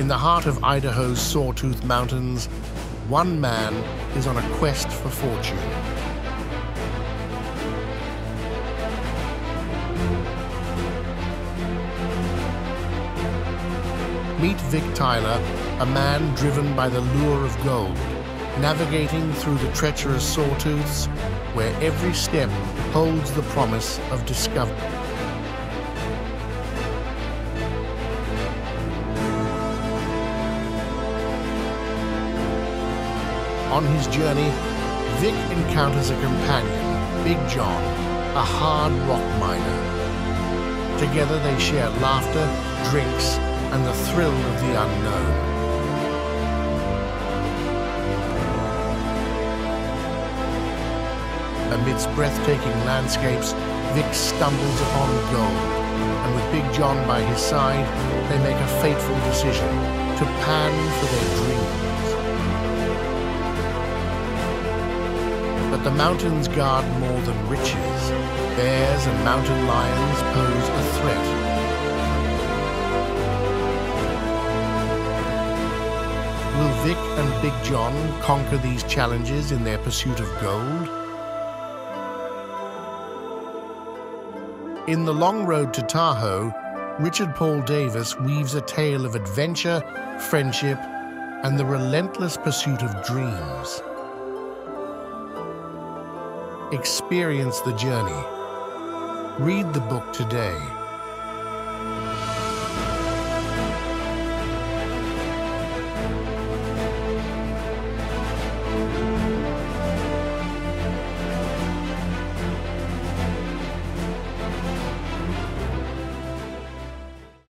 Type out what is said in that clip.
In the heart of Idaho's Sawtooth Mountains, one man is on a quest for fortune. Meet Vic Tyler, a man driven by the lure of gold, navigating through the treacherous sawtooths where every step holds the promise of discovery. On his journey, Vic encounters a companion, Big John, a hard rock miner. Together they share laughter, drinks, and the thrill of the unknown. Amidst breathtaking landscapes, Vic stumbles upon gold, and with Big John by his side, they make a fateful decision to pan for their dreams. But the mountains guard more than riches. Bears and mountain lions pose a threat. Will Vic and Big John conquer these challenges in their pursuit of gold? In The Long Road to Tahoe, Richard Paul Davis weaves a tale of adventure, friendship, and the relentless pursuit of dreams. Experience the journey. Read the book today.